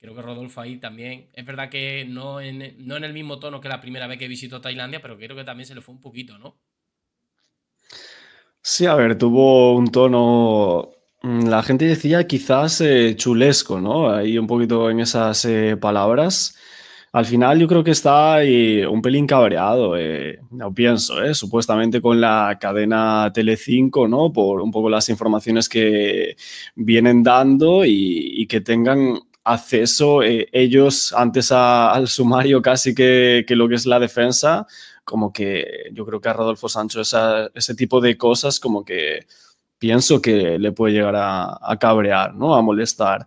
Creo que Rodolfo ahí también. Es verdad que no en, no en el mismo tono que la primera vez que visitó Tailandia, pero creo que también se le fue un poquito, ¿no? Sí, a ver, tuvo un tono. Mm, la gente decía quizás eh, chulesco, ¿no? Ahí un poquito en esas eh, palabras. Al final yo creo que está ahí un pelín cabreado, eh, no pienso, ¿eh? supuestamente con la cadena Telecinco, ¿no? Por un poco las informaciones que vienen dando y, que tengan acceso eh, ellos antes al sumario casi que, que, lo que es la defensa, como que yo creo que a Rodolfo Sancho ese tipo de cosas como que pienso que le puede llegar a, a cabrear, ¿no? A molestar.